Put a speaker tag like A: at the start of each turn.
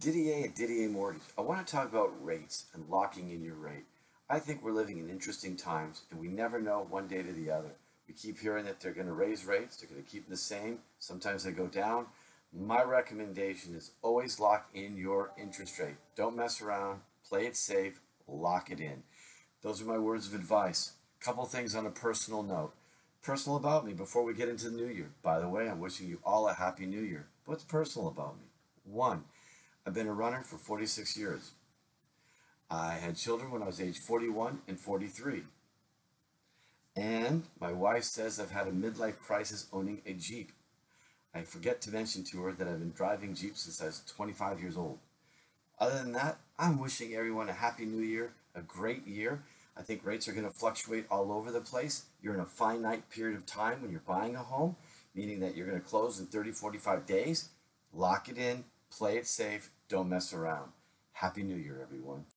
A: Didier at DDA Mortgage. I want to talk about rates and locking in your rate. I think we're living in interesting times and we never know one day to the other. We keep hearing that they're going to raise rates, they're going to keep them the same. Sometimes they go down. My recommendation is always lock in your interest rate. Don't mess around, play it safe, lock it in. Those are my words of advice. Couple things on a personal note. Personal about me before we get into the new year. By the way, I'm wishing you all a happy new year. What's personal about me? One, I've been a runner for 46 years. I had children when I was age 41 and 43. And my wife says I've had a midlife crisis owning a Jeep. I forget to mention to her that I've been driving Jeep since I was 25 years old. Other than that, I'm wishing everyone a happy new year, a great year. I think rates are going to fluctuate all over the place. You're in a finite period of time when you're buying a home, meaning that you're going to close in 30, 45 days. Lock it in, play it safe, don't mess around. Happy New Year, everyone.